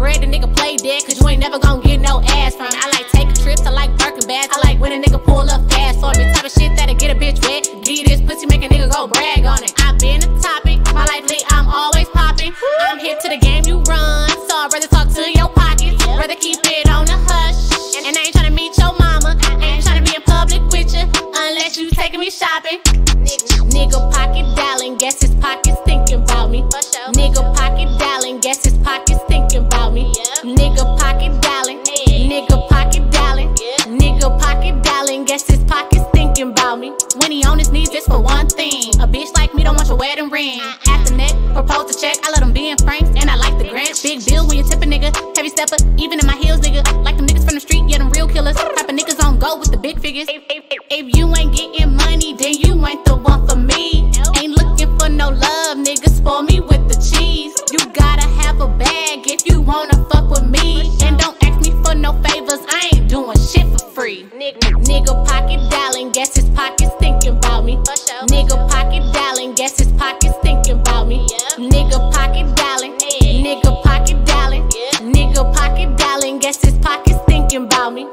bread, the nigga play dead, cause you ain't never gonna get no ass from me. I like taking trips, I like Birkin bags, I like when a nigga pull up fast on me. Type of shit that'll get a bitch wet. Give this pussy, make a nigga go brag on it. I been a topic, my life lit, I'm always popping. I'm hip to the game you run, so I'd rather talk to your pockets, rather keep it on the hush. And I ain't tryna meet your mama, ain't tryna be in public with you, unless you taking me shopping. Nigga pocket dialing, guess his pockets thinking about me. Nigga pocket dialing, guess his pockets thinking about me. Nigga pocket dialing, nigga pocket dialing, nigga pocket dialing, guess his pockets thinking about me. When he on his knees, just for one thing. A bitch like me don't want your wedding ring. After neck, propose to check, I let him be in Franks, and I like the grant. Big deal when you tip a nigga, heavy stepper, even in my heels, nigga. Like them niggas from the street, yeah, them real killers. Type of niggas on go with the big figures. If, if, you ain't doing shit for free. Nigga pocket dialing, guess his pockets thinking about me. Nigga pocket dialing, guess his pockets thinking about me. Nigga pocket dialing, nigga pocket dialing, nigga pocket dialing, guess his pockets thinking about me.